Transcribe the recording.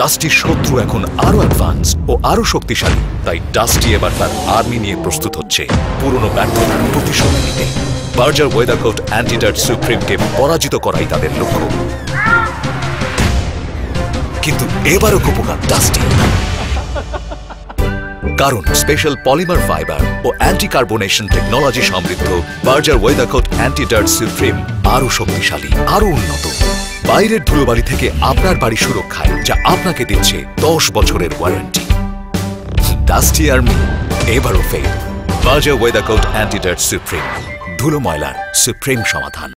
ডাস্টির শত্রু এখন আরও অ্যাডভান্স ও আরও শক্তিশালী। তাই ডাস্টি এবার তার আর্মি নিয়ে প্রস্তুত হচ্ছে। পুরনো ব্যর্থতার প্রতিশোধ নিতে। বার্জার ওয়েদারকোট অ্যান্টিডার্ট সুপ্রিমকে পরাজিত করাই তাদের লক্ষ্য। কিন্তু এবারও কুপোকার ডাস্টি। কারণ স্পেশাল পলিমার ফাইবার ও অ্যান্টি কার্বোনেশন টেকনোলজি সমৃদ্ধ Berger weathercoat anti dirt supreme আরও শক্তিশালী আরও উন্নত। বাইরের ধুলো বাড়ি থেকে আপনার বাড়ি সুরক্ষায়, যা আপনাকে দিচ্ছে দশ বছরের ওয়ারেন্টি ডাস্টি আর্মি এবারও fail Berger weather coat dirt supreme ধুলো ময়লার সুপ্রিম সমাধান।